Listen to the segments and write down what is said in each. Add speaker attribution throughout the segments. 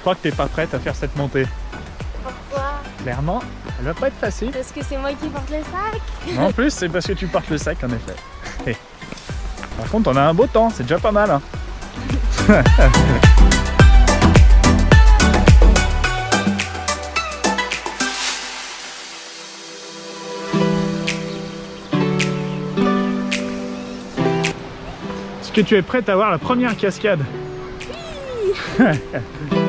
Speaker 1: crois que t'es pas prête à faire cette montée.
Speaker 2: Pourquoi?
Speaker 1: Clairement, elle va pas être facile.
Speaker 2: Parce que c'est moi qui porte le sac.
Speaker 1: En plus, c'est parce que tu portes le sac en effet. Par contre, on a un beau temps, c'est déjà pas mal. hein. Est-ce que tu es prête à voir la première cascade?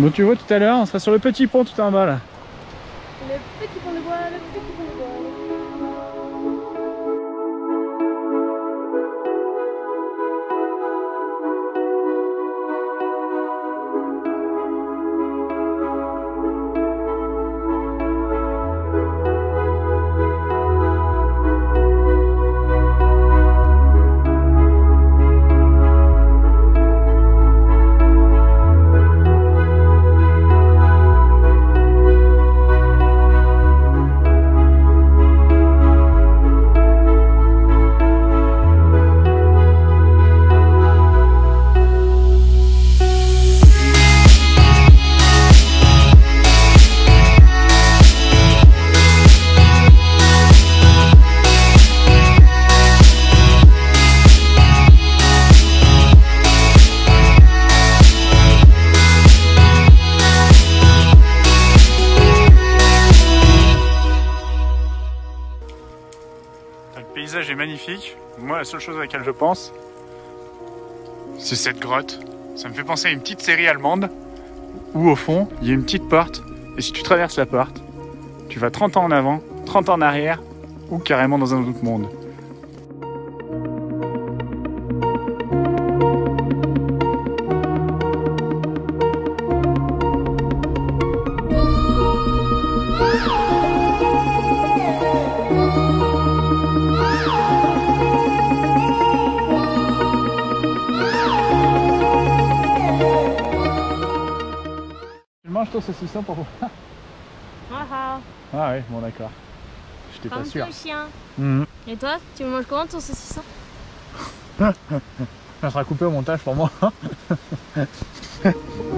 Speaker 1: Bon, tu vois tout à l'heure, on sera sur le petit pont tout en bas là. Moi, la seule chose à laquelle je pense, c'est cette grotte. Ça me fait penser à une petite série allemande où, au fond, il y a une petite porte. Et si tu traverses la porte, tu vas 30 ans en avant, 30 ans en arrière, ou carrément dans un autre monde. Ton saucisson pour voir
Speaker 2: Ah ah,
Speaker 1: Ah ouais, bon d'accord. J'étais pas sûr.
Speaker 2: chien.
Speaker 1: Mhm.
Speaker 2: Et toi, tu manges comment ton saucisson
Speaker 1: Ça sera coupé au montage pour moi.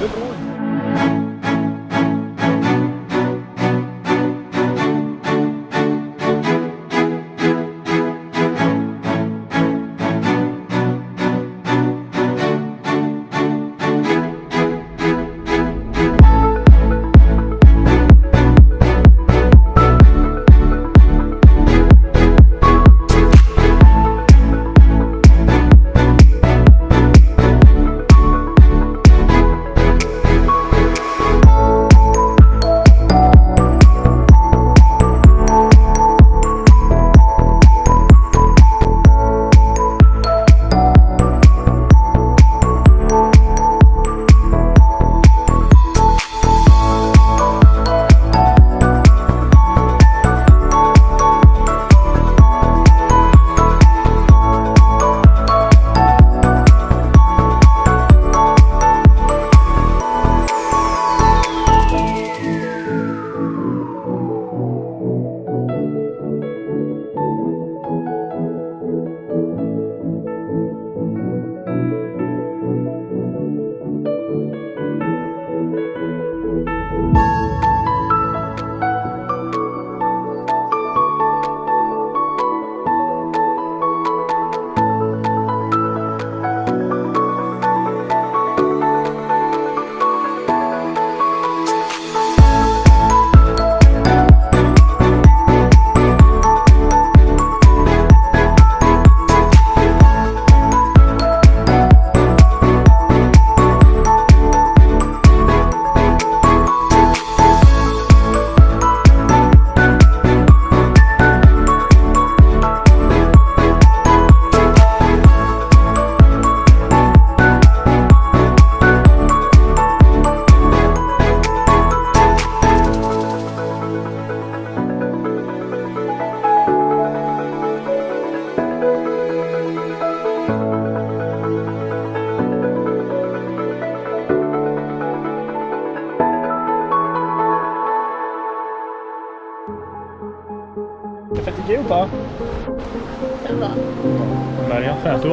Speaker 1: Good morning.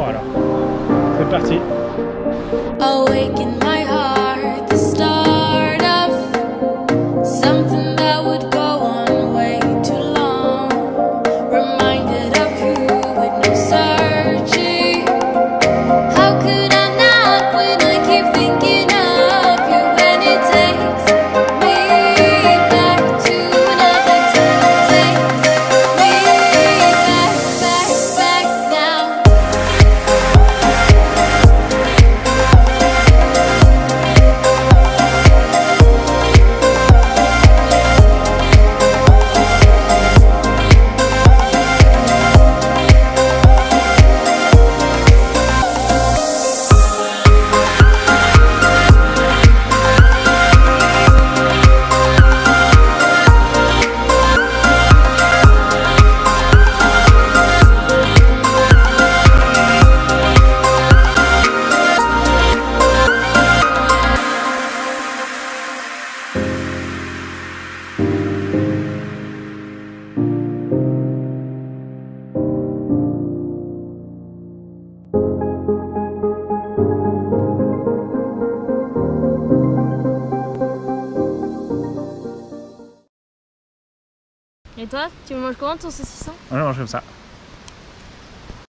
Speaker 1: Alors.
Speaker 3: C'est parti. Toi, tu manges comment ton saucisson?
Speaker 1: On le mange comme ça.